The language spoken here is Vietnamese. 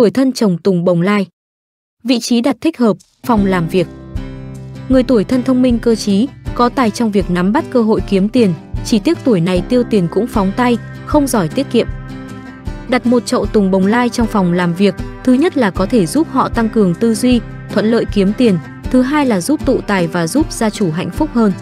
tuổi thân trồng tùng bồng lai. Vị trí đặt thích hợp, phòng làm việc. Người tuổi thân thông minh cơ trí, có tài trong việc nắm bắt cơ hội kiếm tiền, chỉ tiếc tuổi này tiêu tiền cũng phóng tay, không giỏi tiết kiệm. Đặt một chậu tùng bồng lai trong phòng làm việc, thứ nhất là có thể giúp họ tăng cường tư duy, thuận lợi kiếm tiền, thứ hai là giúp tụ tài và giúp gia chủ hạnh phúc hơn.